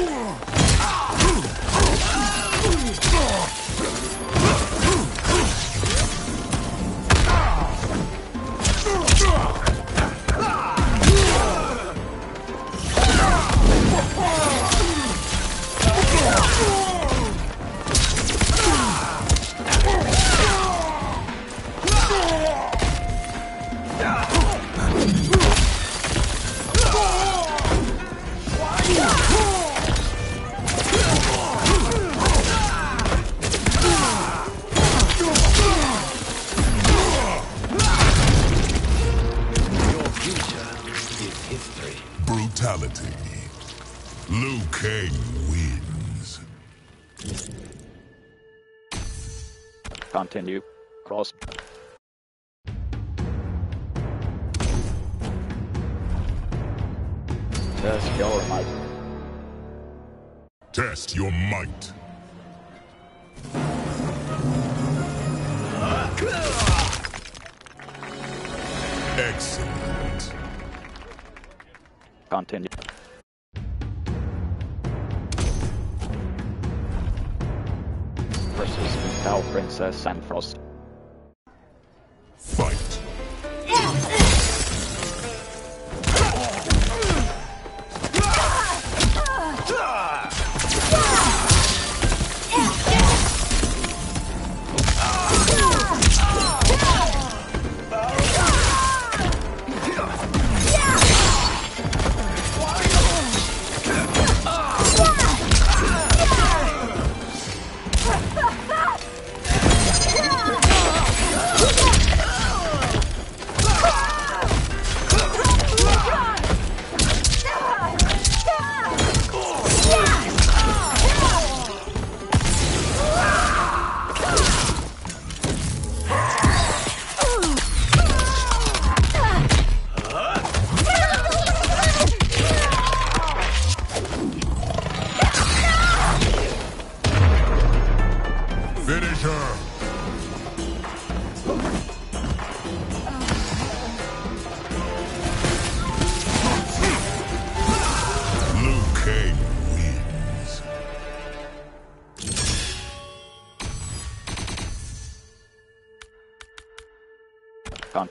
Your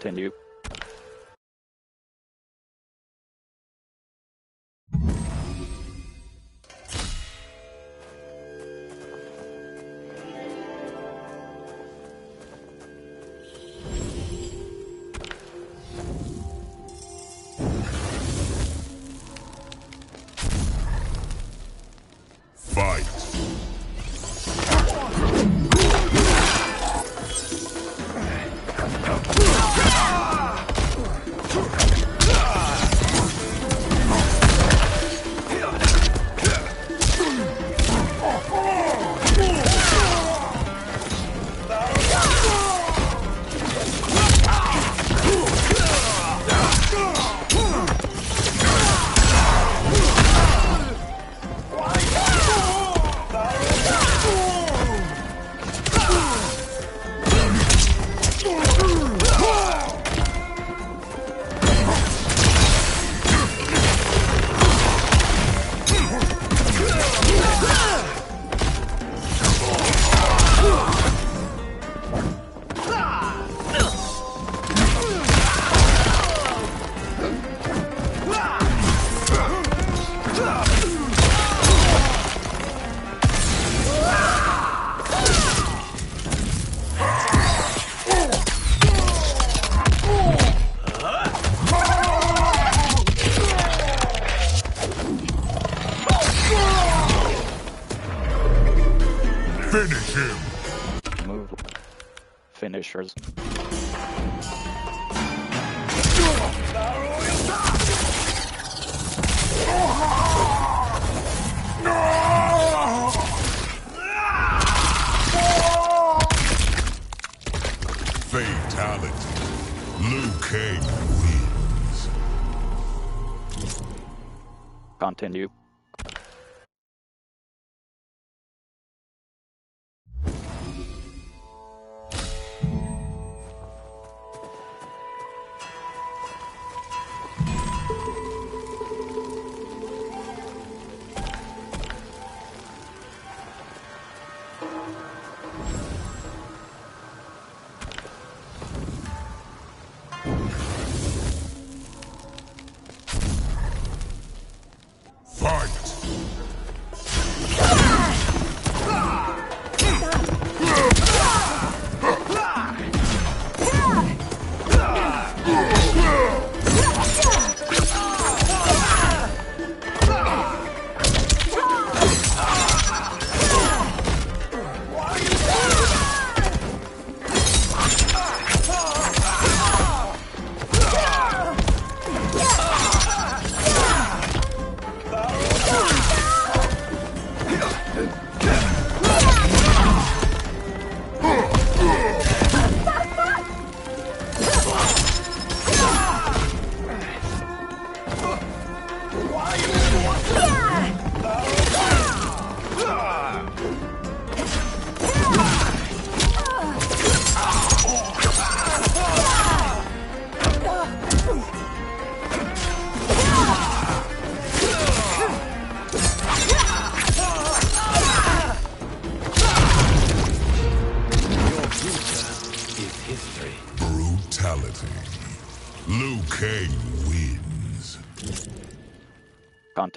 Continue. Fight.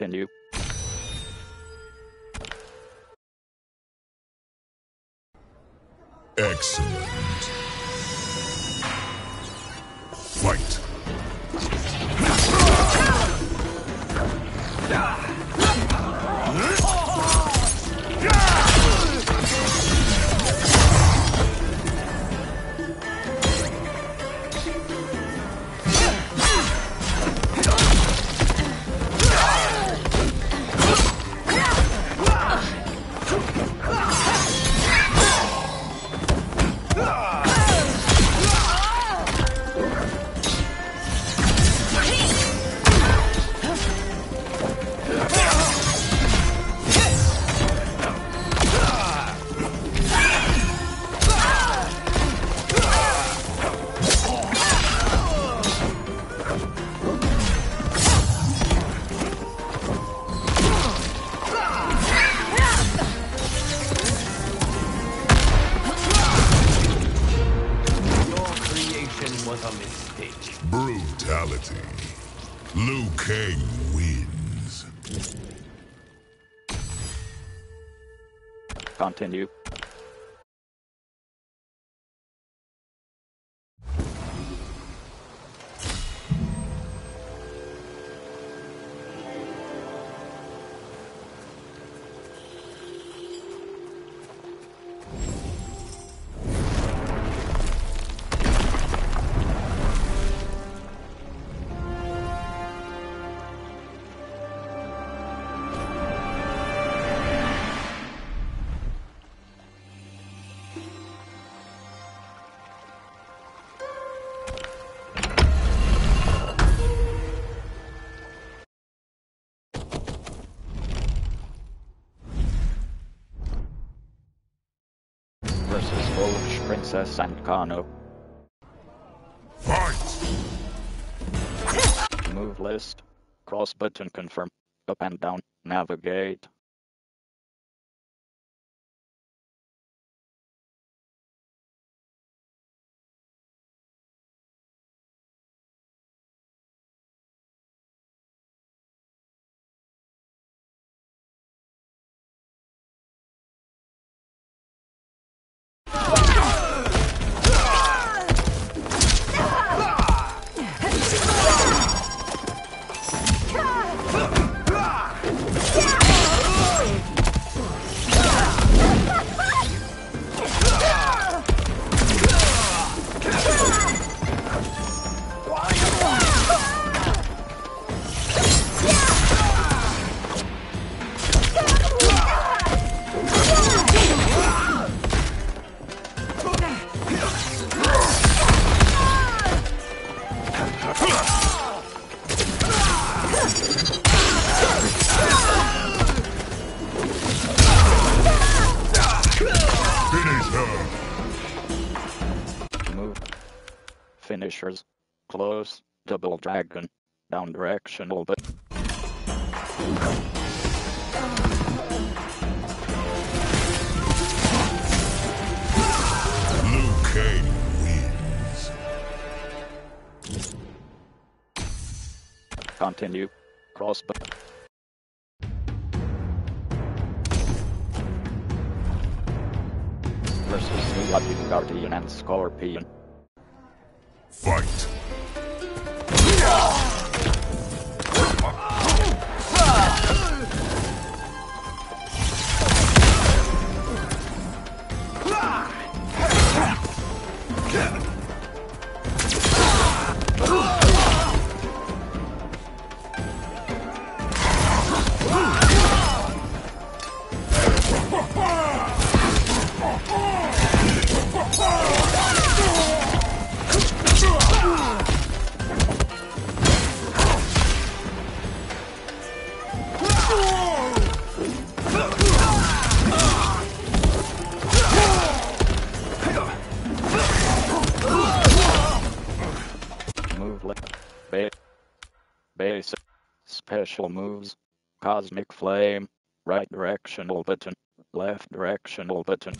Continue. Princess, and Kano. Fight. Move list. Cross button confirm. Up and down. Navigate. Directional but continue. Cross but versus the Guardian and Scorpion. Fight. Special moves. Cosmic Flame. Right directional button. Left directional button.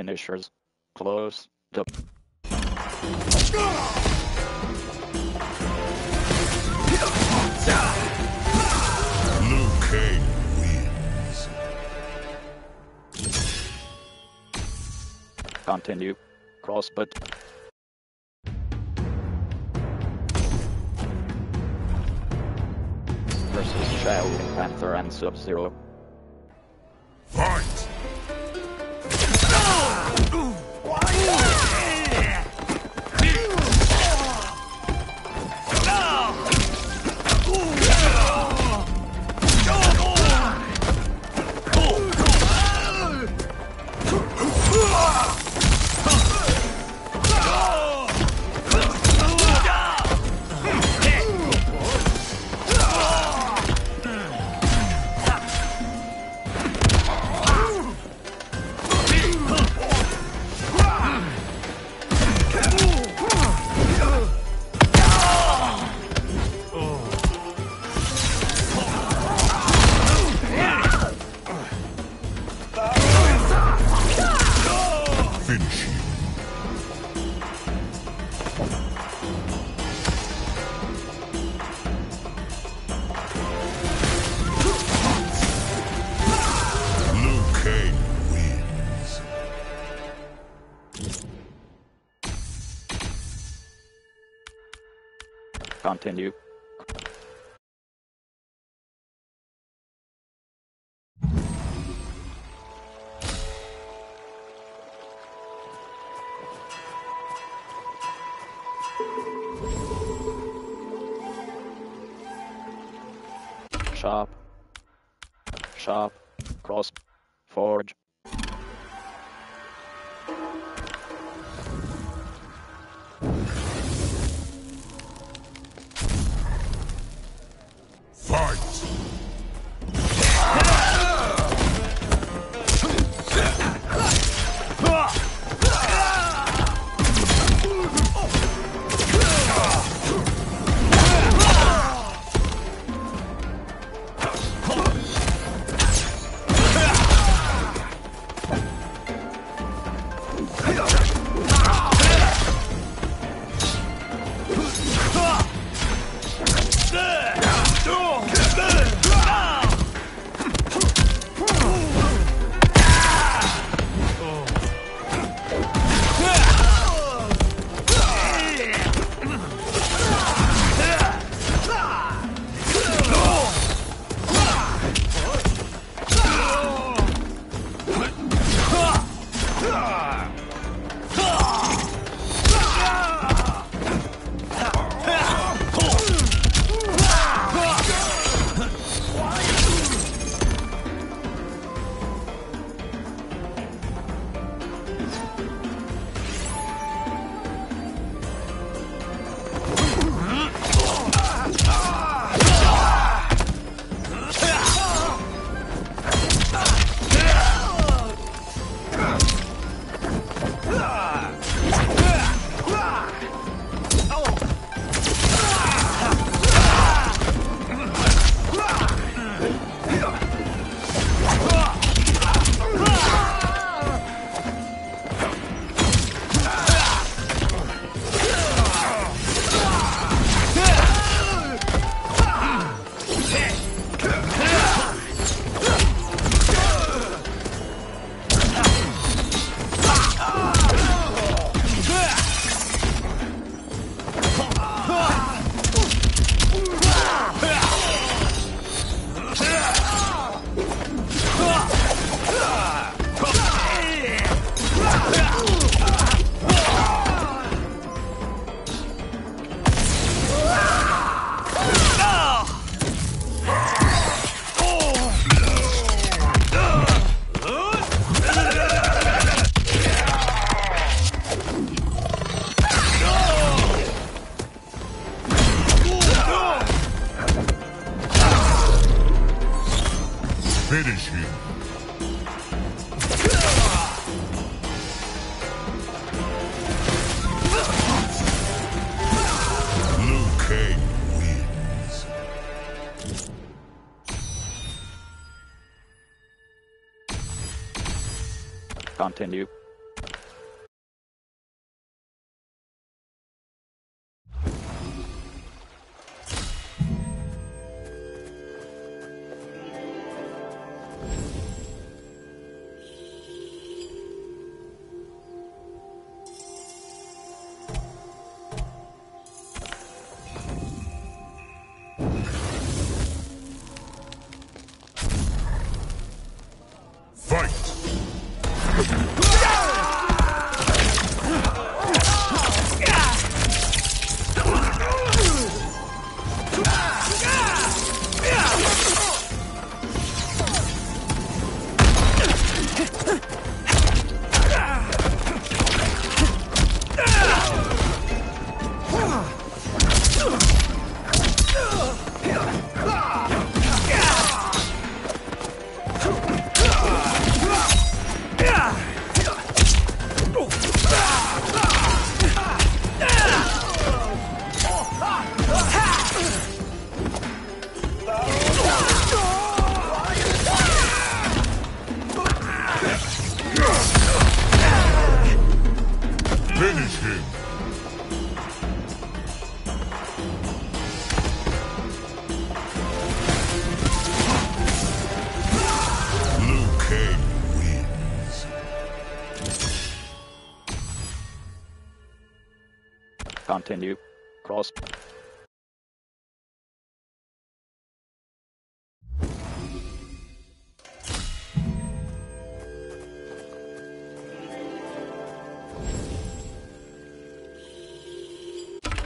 Finishers. Close. The continue. Cross but. Versus Shaolin Panther and Sub-Zero. Fight! Continue. Shop. Shop. Cross. Forge.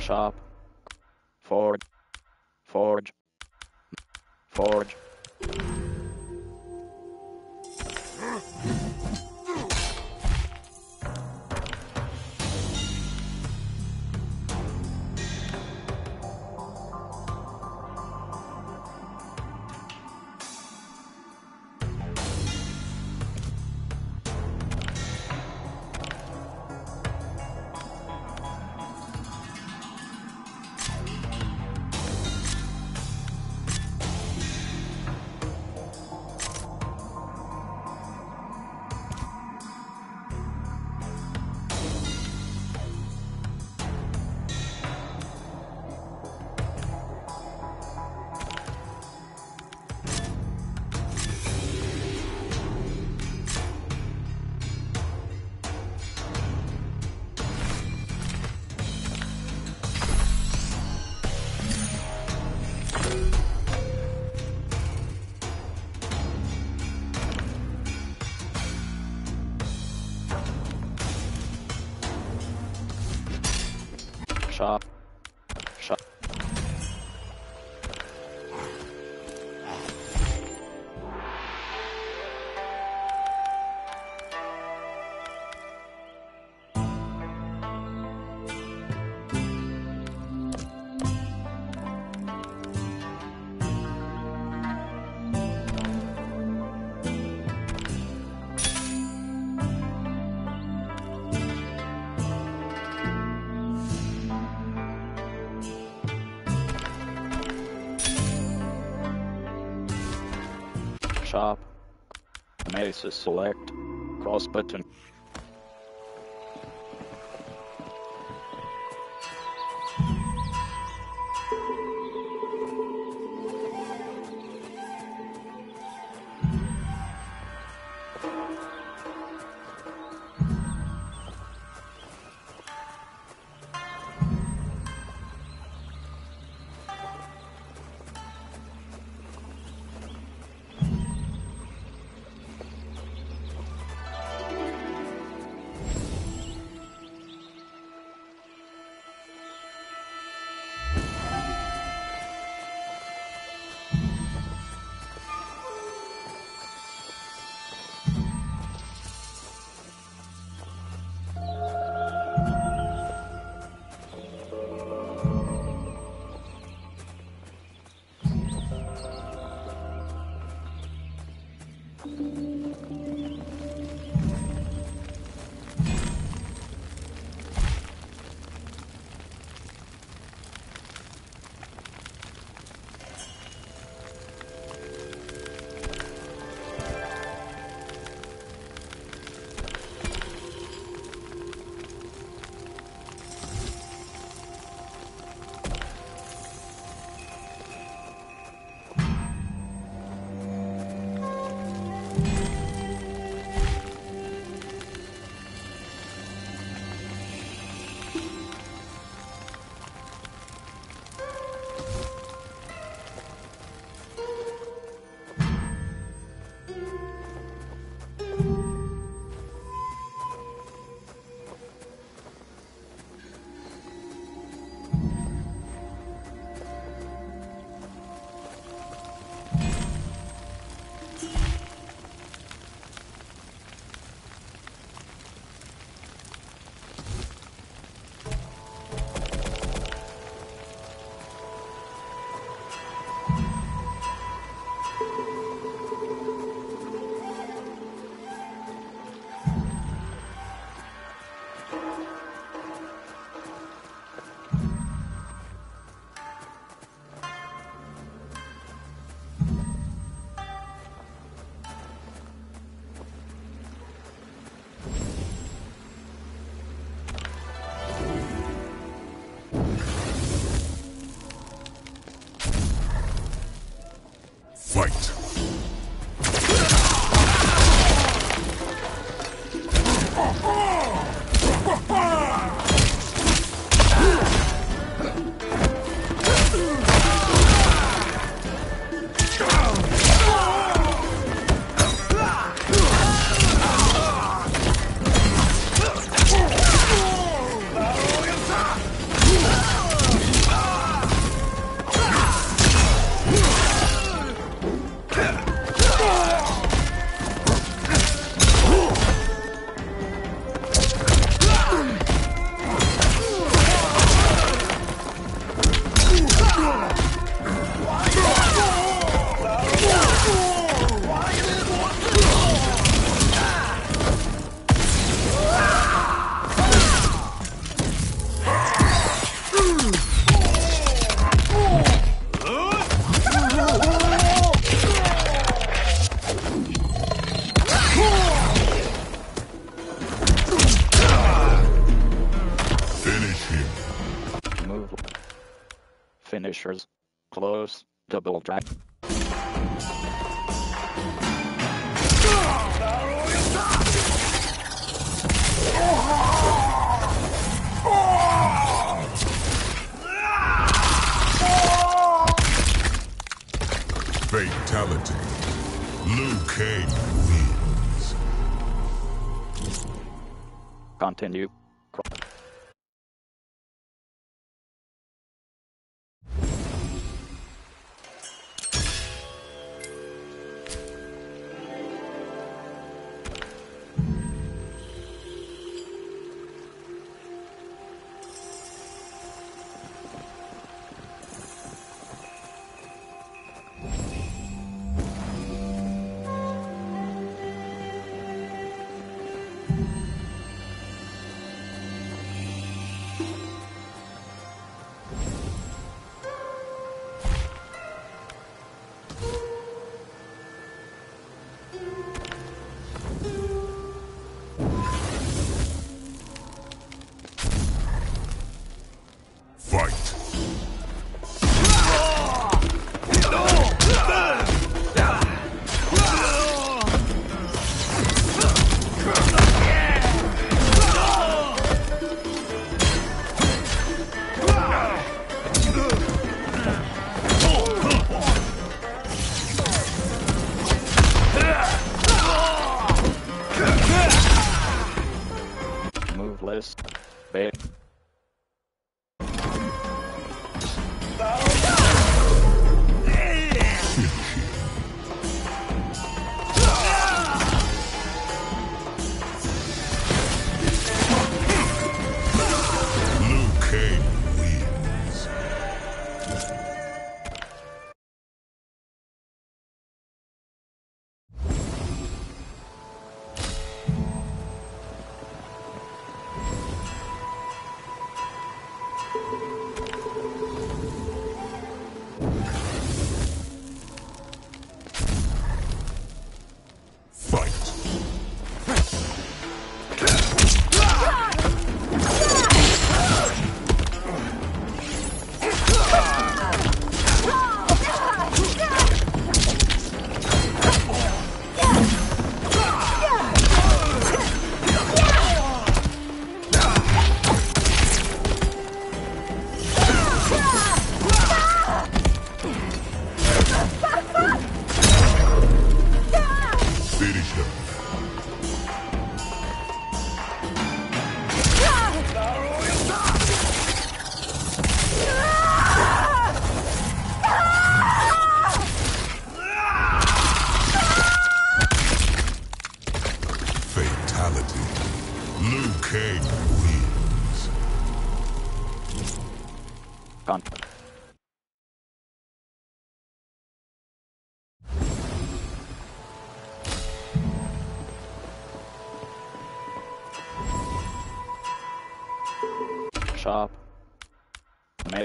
Shop. Forge. Mesa select. Cross button.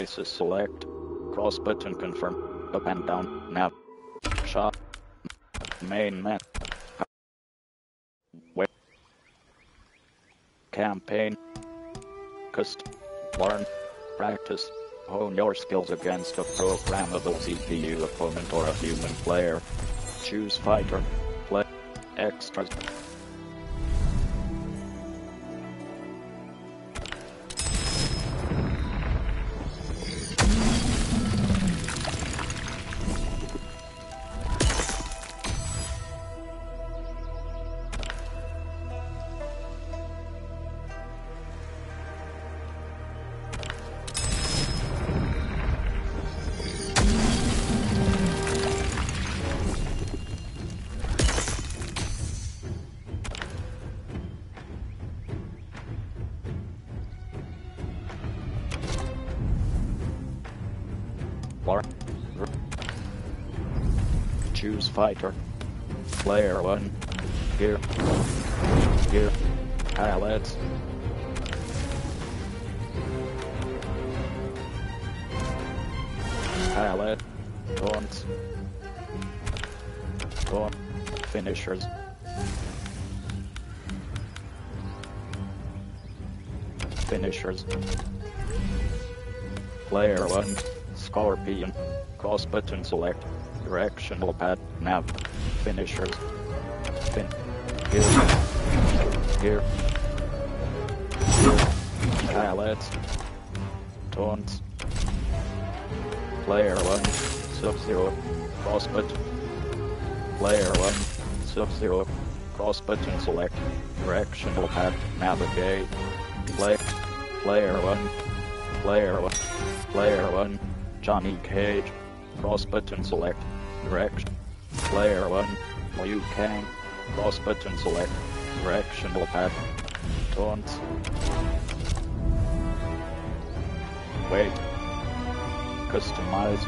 Mesa select. Cross button confirm. Up and down. Nav. Shop. Main menu. Web. Campaign. Custom. Learn. Practice. Hone your skills against a programmable CPU opponent or a human player. Choose fighter. Play. Extras. Fighter. Player 1. Gear. Gear. Pilots. Pilot. Taunts. Taunt. Finishers. Finishers. Player 1. Scorpion. Cross button select. Directional pad. Nav. Finishers. Fin. Here. Here. Pilots. Taunts. Player 1. Sub-Zero. Cross button. Player 1. Sub-Zero. Cross button select. Directional pad. Navigate. Play. Player 1. Player 1. Player 1. Johnny Cage. Cross button select. Direction. Player 1. Liu Kang. Cross button select. Directional pad. Taunts. Wait. Customize.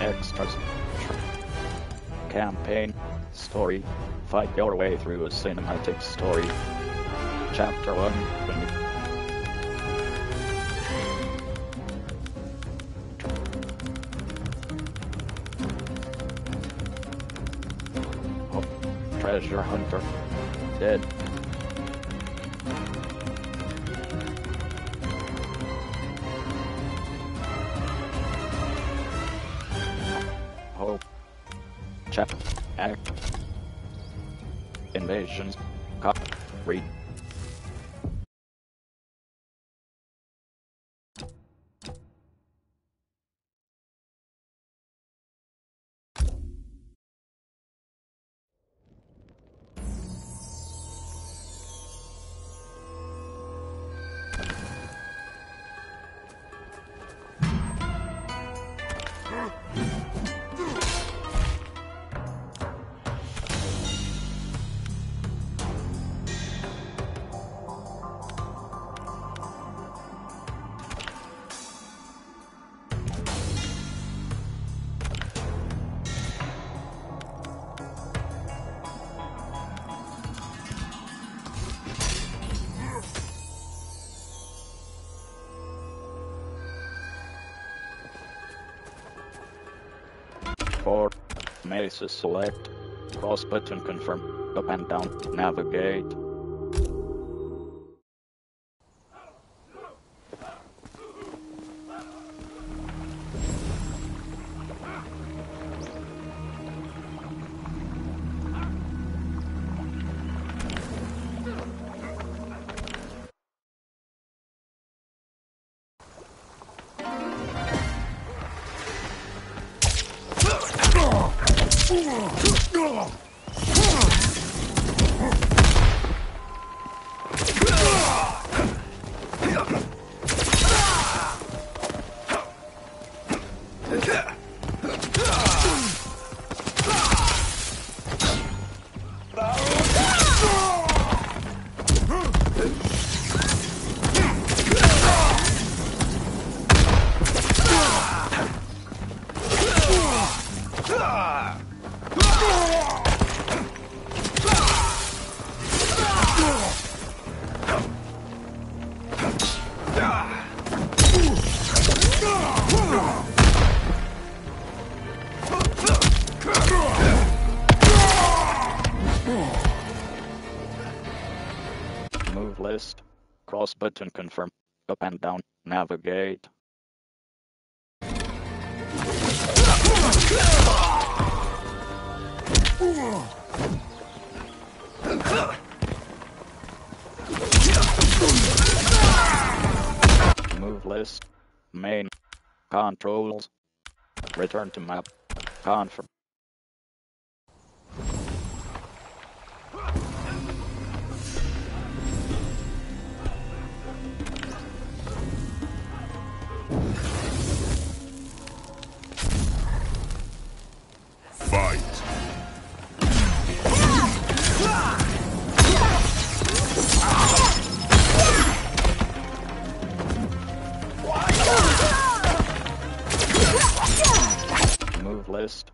Extras. Tr- Campaign. Story. Fight your way through a cinematic story. Chapter 1. Hunter. Dead. Mesa select. Cross button confirm. Up and down. Navigate. Button confirm. Up and down. Navigate. Move list. Main. Controls. Return to map. Confirm. List.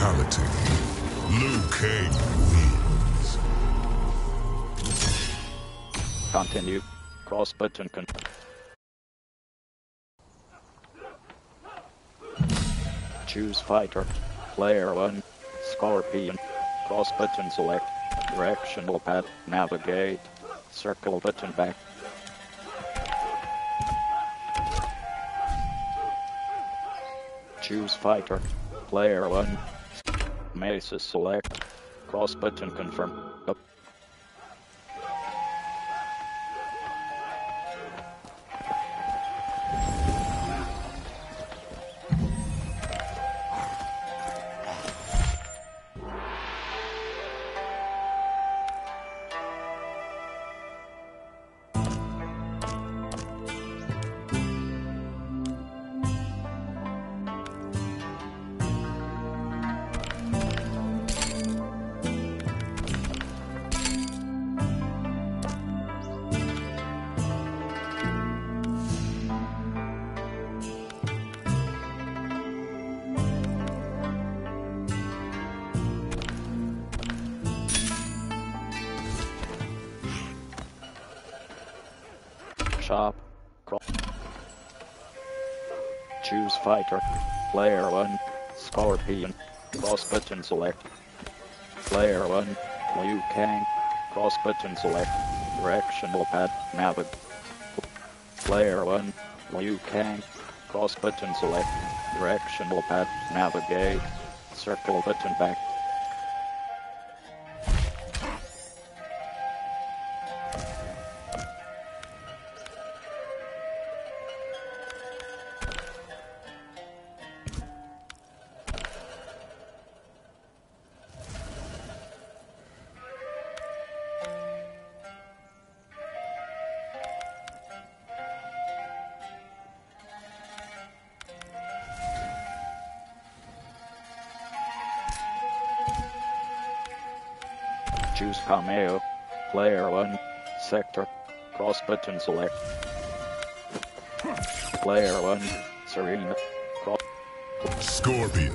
Fatality. Liu Kang wins. Continue. Cross button con- Choose fighter. Player 1. Scorpion. Cross button select. Directional pad. Navigate. Circle button back. Choose fighter. Player 1. Mesa select. Cross button confirm. Button select. Player 1. Liu Kang. Cross button select. Directional pad. Navig. Player 1. Liu Kang. Cross button select. Directional pad. Navigate. Circle button back. Player 1. Sektor. Cross button select. Player 1. Sareena. Cross. Scorpion.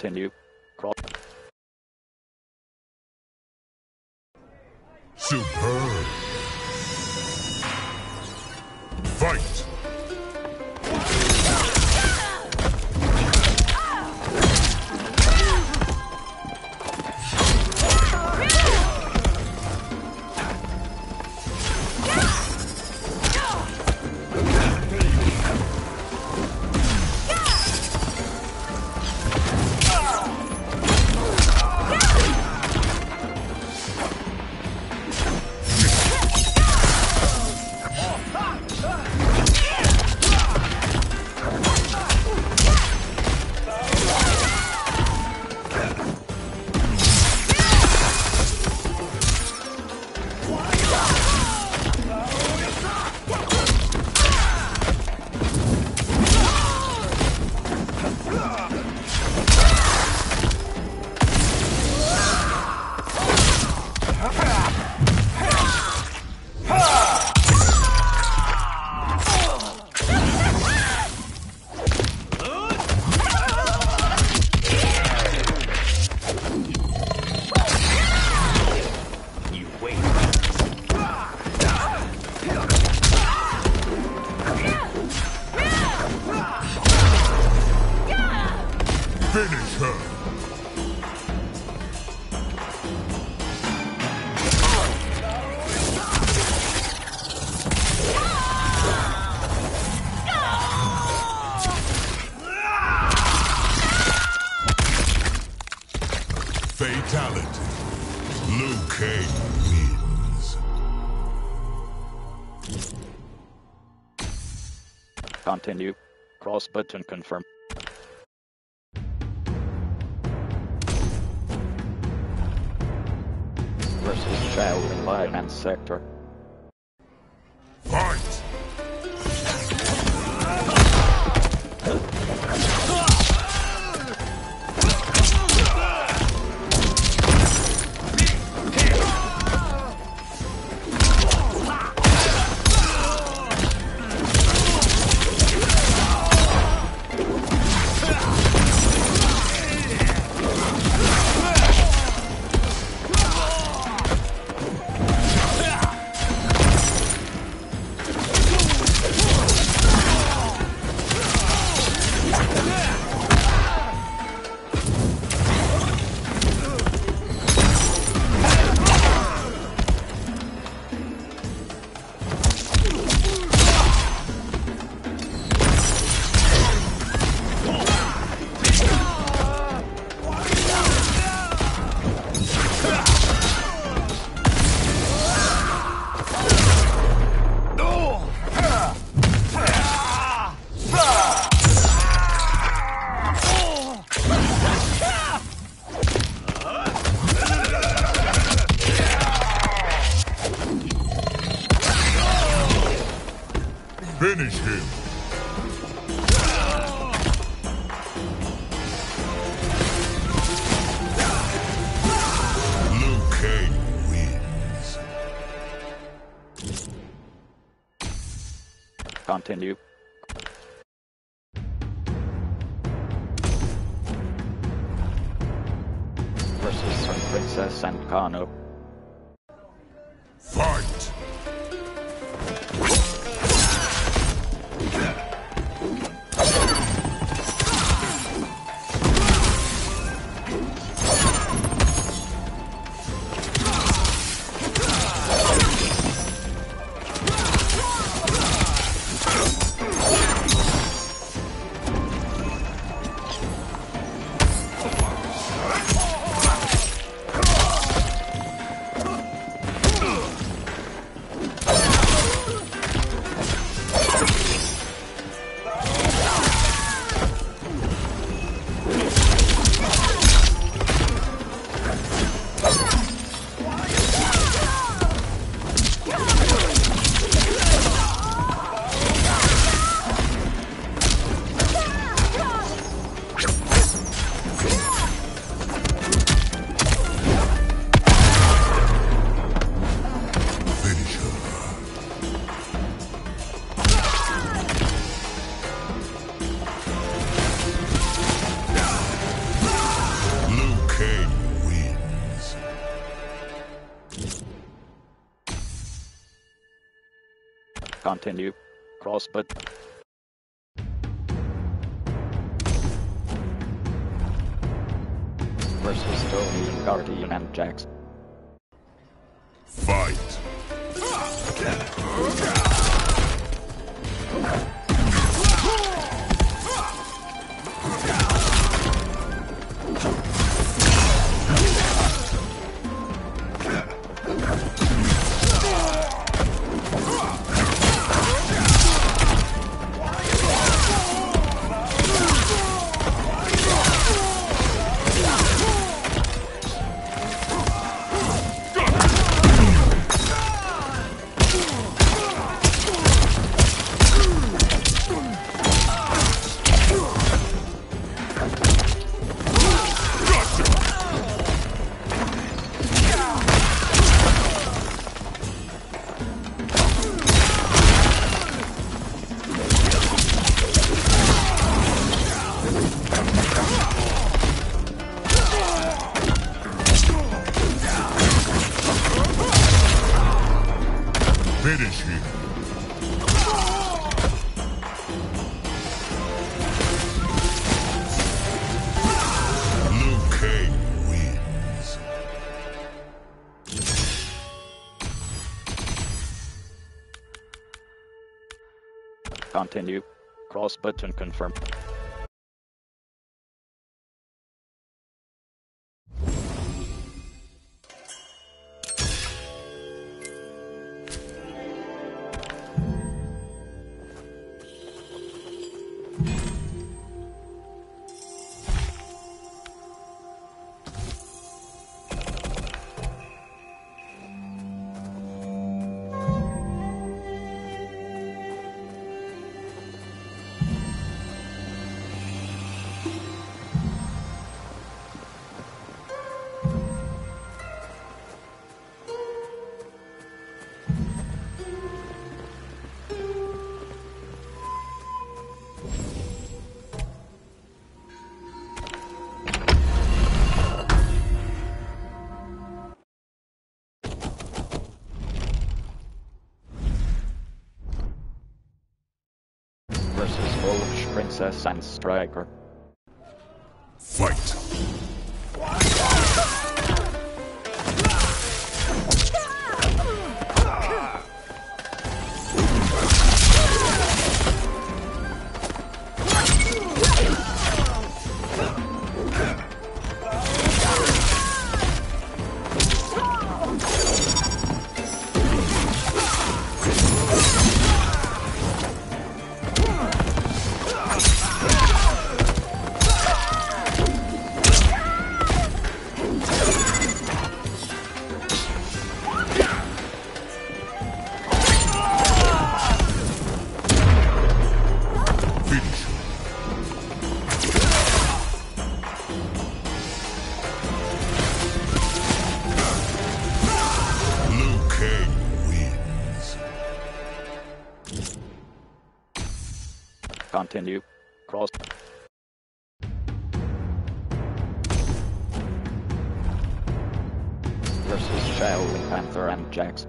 Continue. Cross button confirm. Versus Shaolin Lion and Sektor. and you cross, but button confirm. as a striker. Continue. Cross. Versus Shaolin Panther and Jax.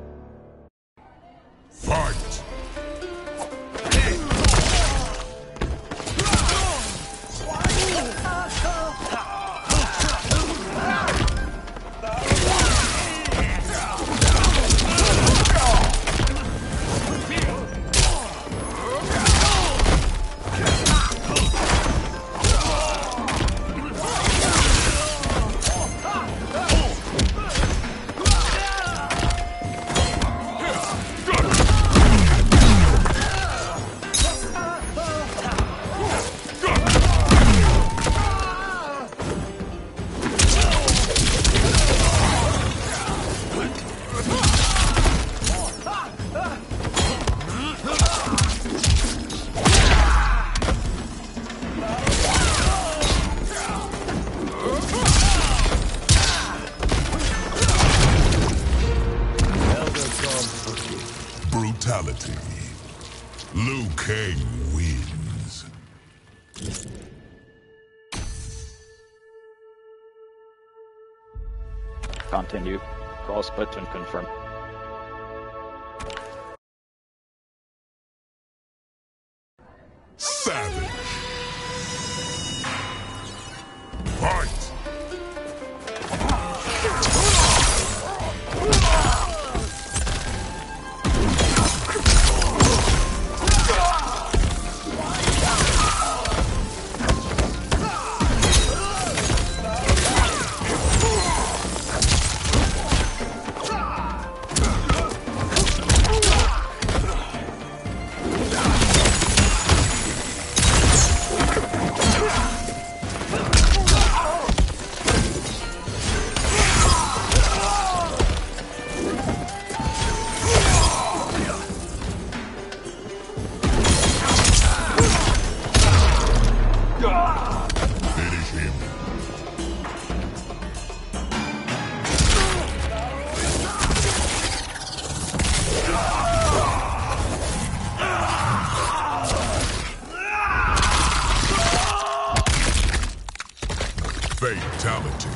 Fatality.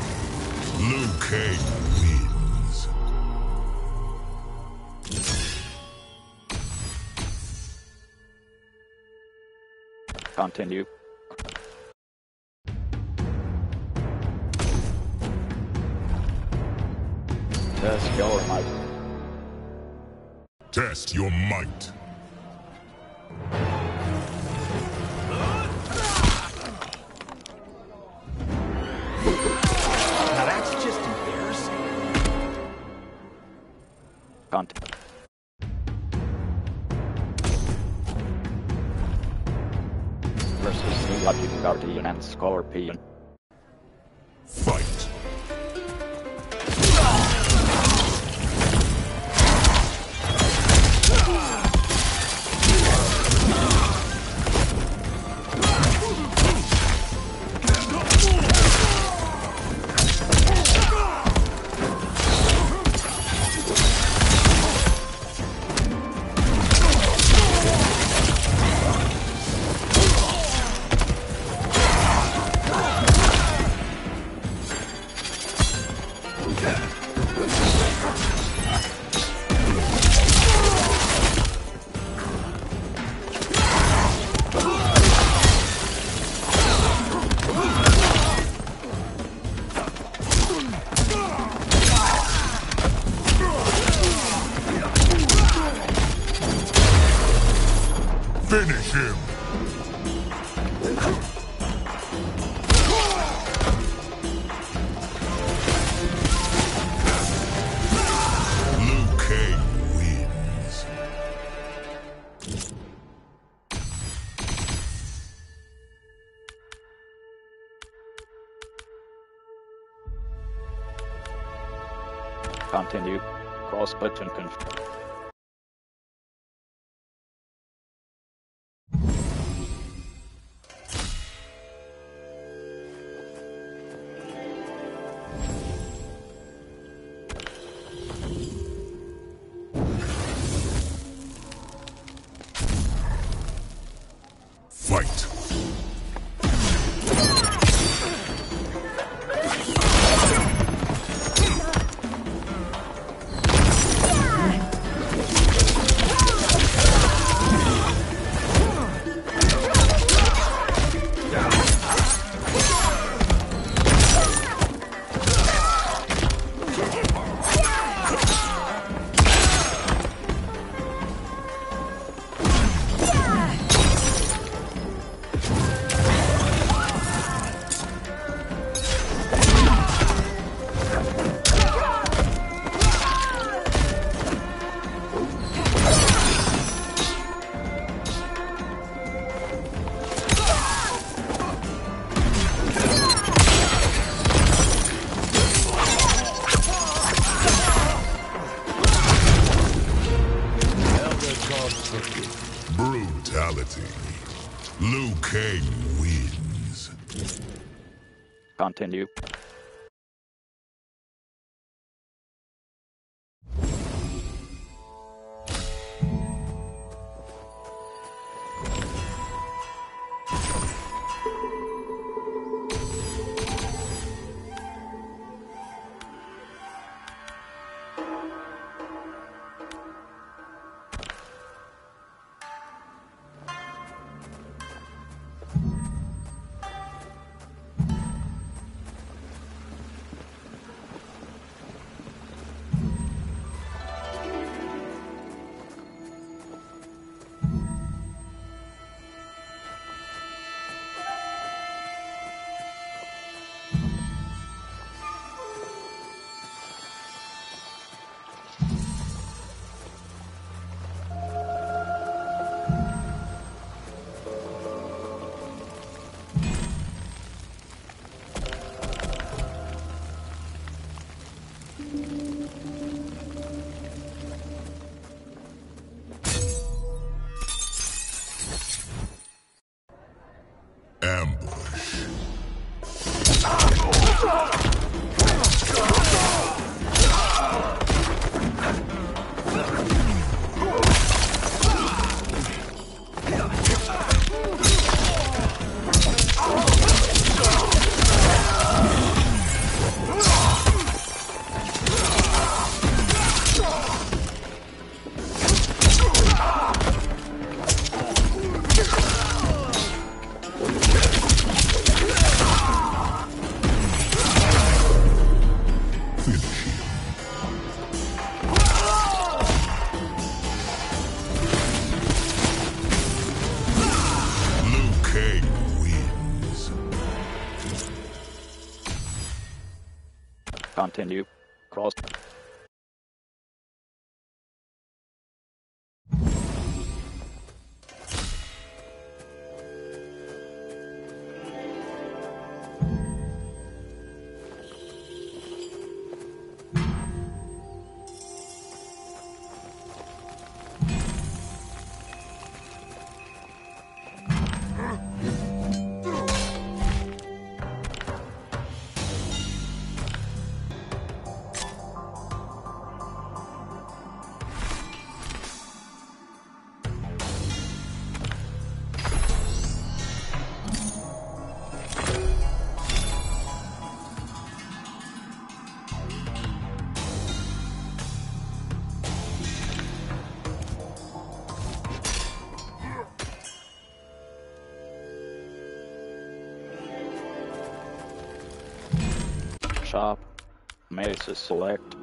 Liu Kang wins. Continue. Test your might. Test your might. Guardian Cross Maze select.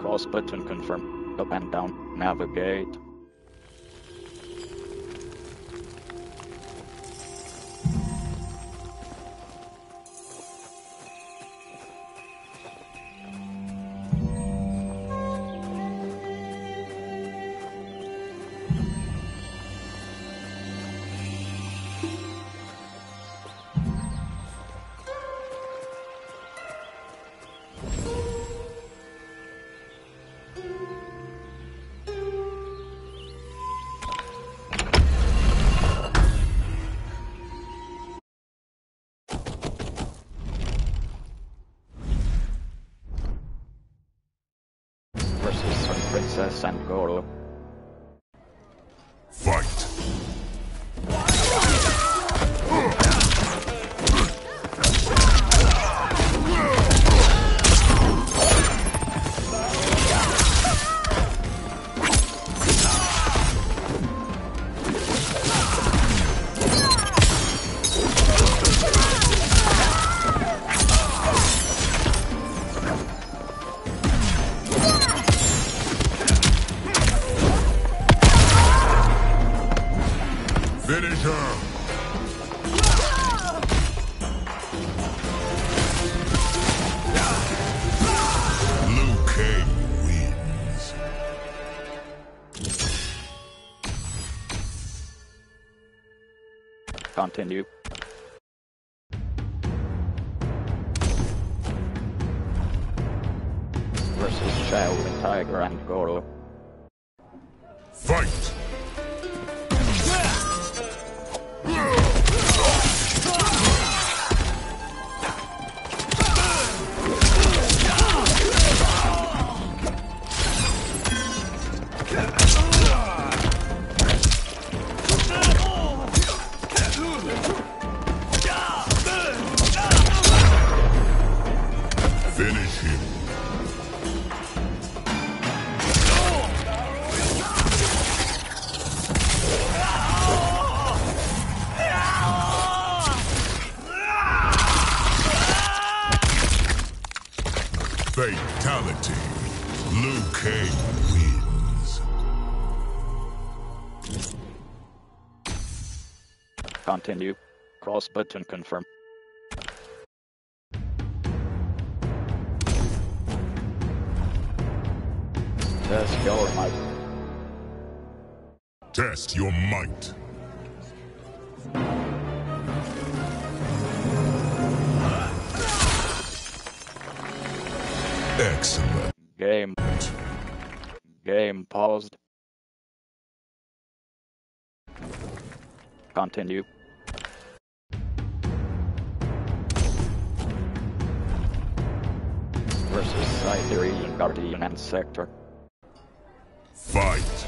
Cross button confirm. Up and down. Navigate. Finish her. Continue. Versus Shaolin Tiger and Goro. Button confirm. Test your might. Test your might. Excellent. Game. Game paused. Continue. Versus Siberian Guardian and Sektor. Fight.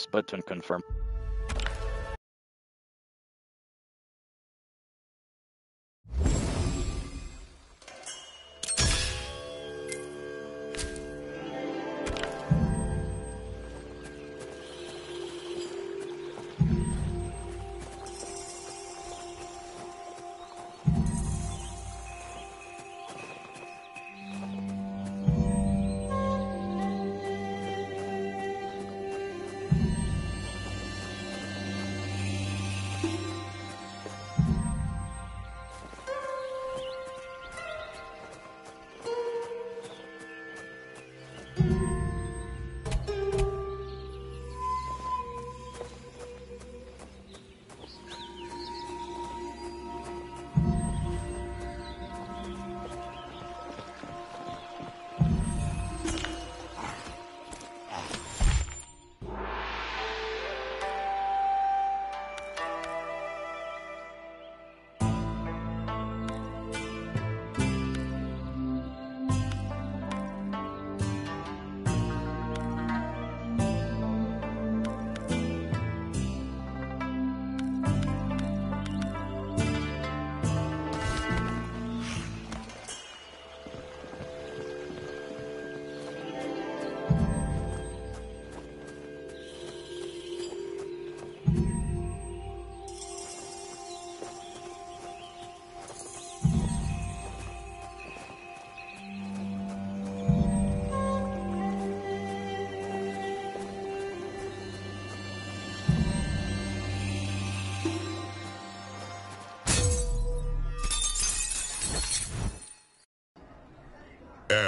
Cross button confirm.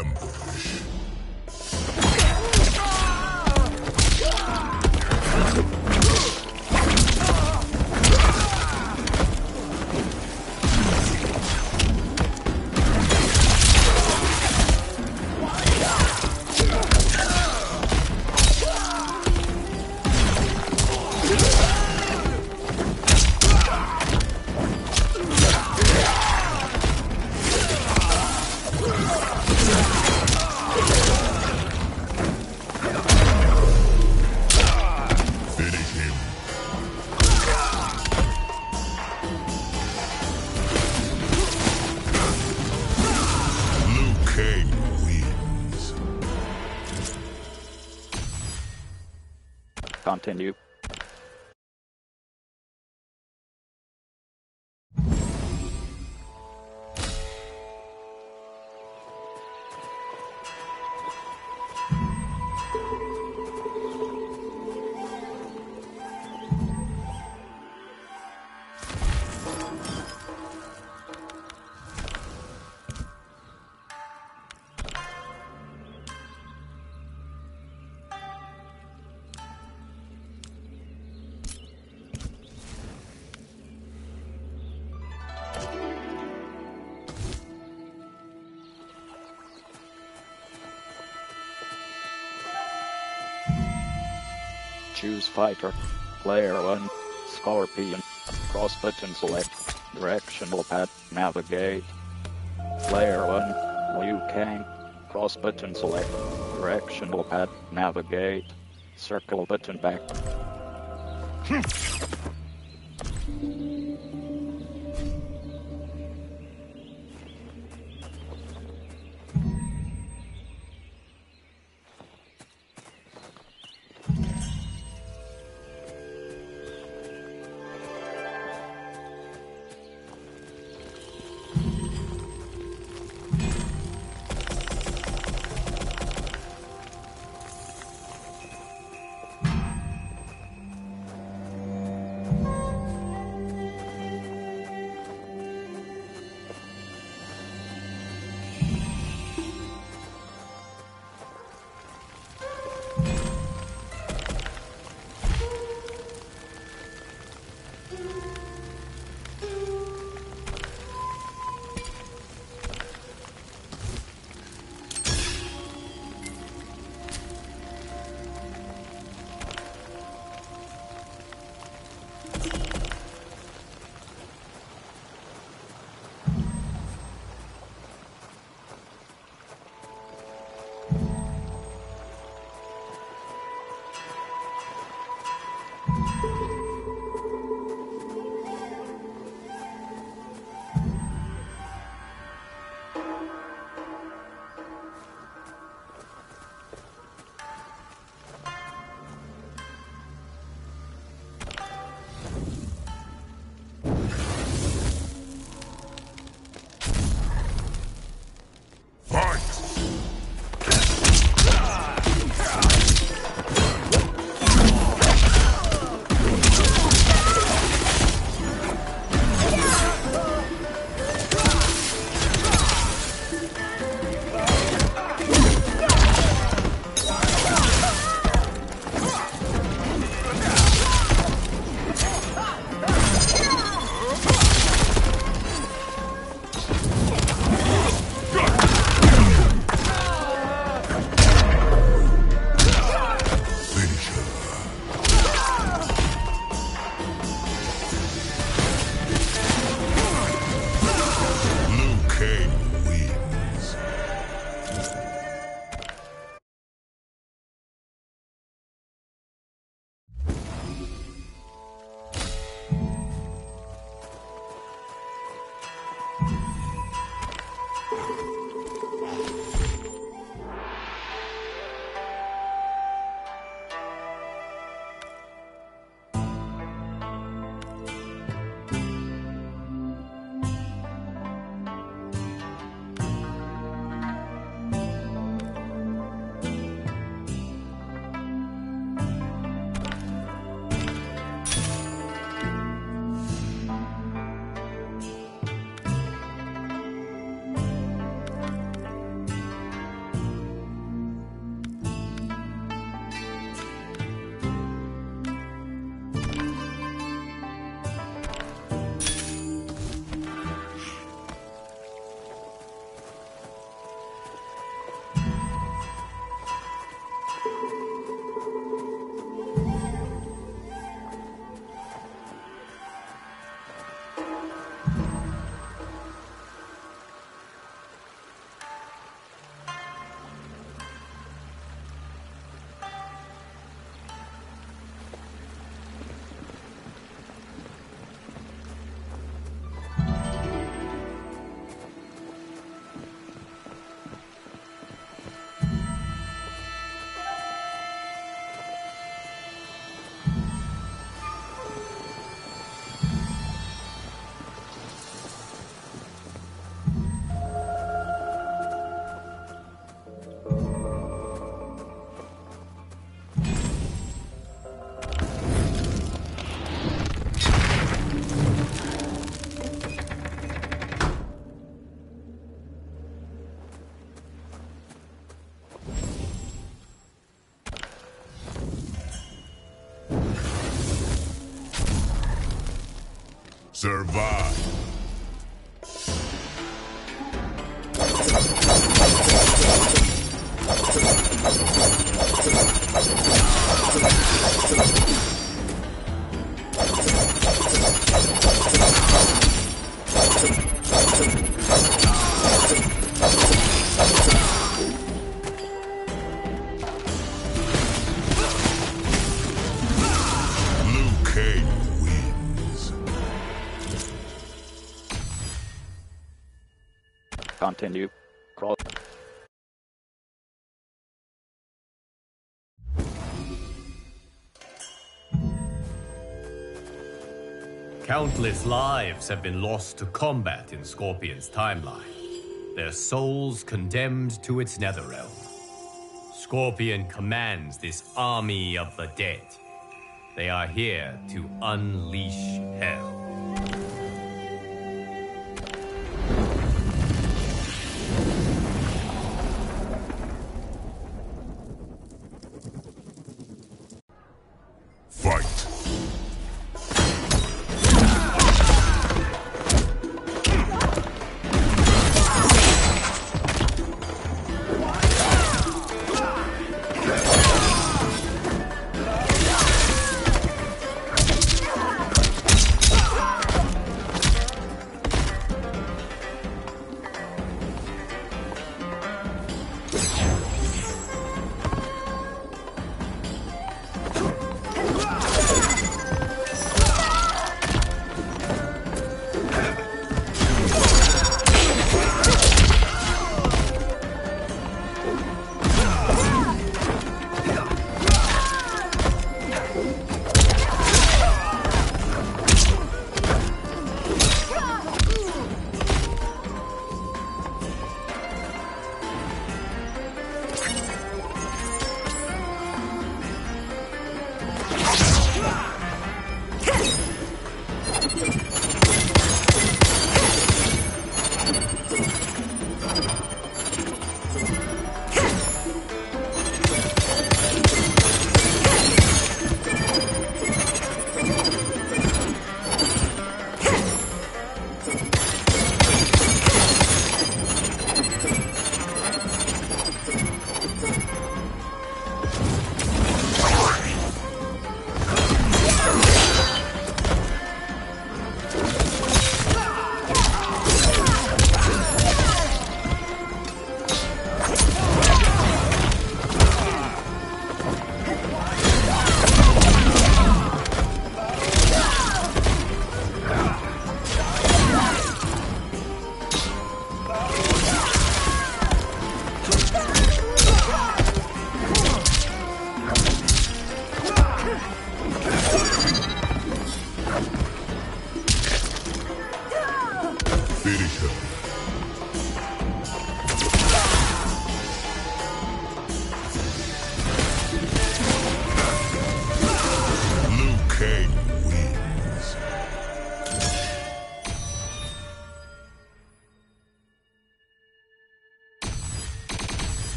Ambush. Continue. Fighter. Player 1. Scorpion. Cross button select. Directional pad. Navigate. Player 1. Liu Kang. Cross button select. Directional pad. Navigate. Circle button back. Hmm. Survive. Continue. Cross. Countless lives have been lost to combat in Scorpion's timeline, their souls condemned to its netherrealm. Scorpion commands this army of the dead. They are here to unleash hell.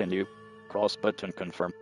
Continue. Cross button confirm.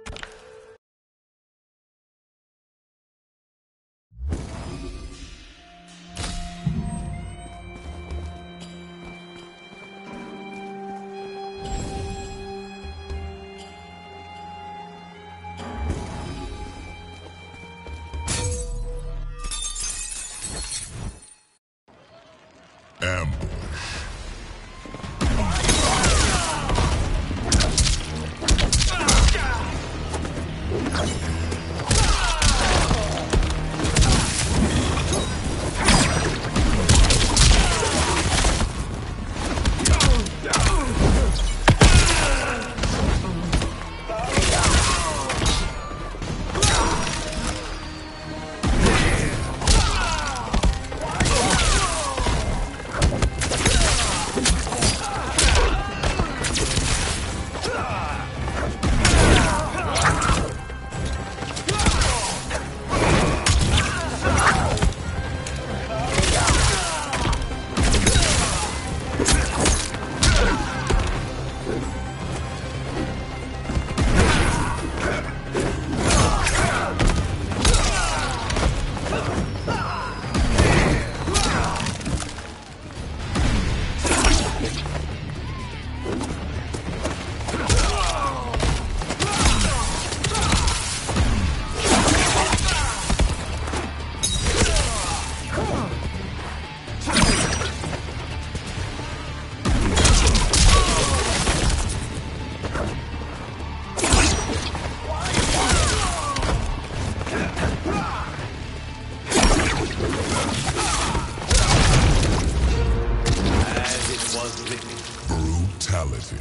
Brutality.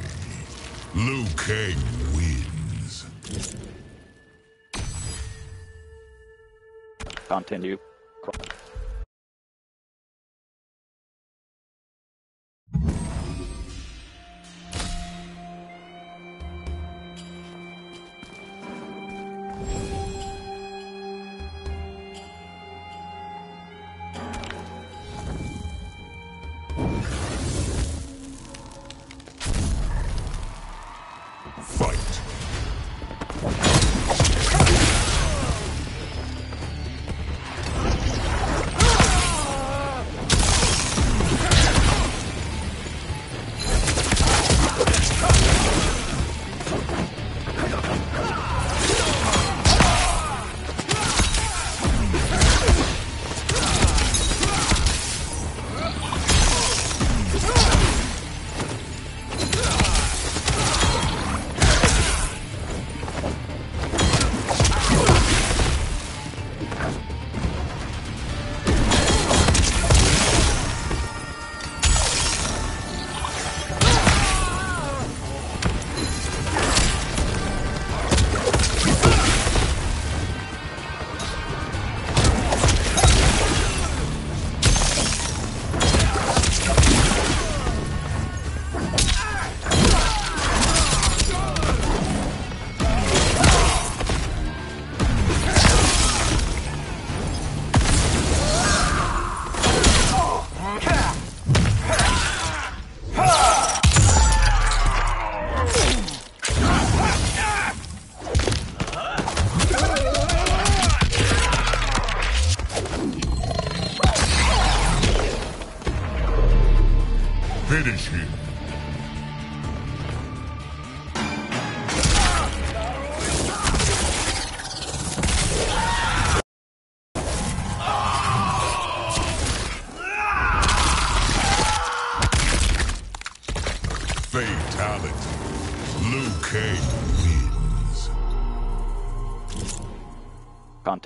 Liu Kang wins. Continue.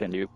Continue.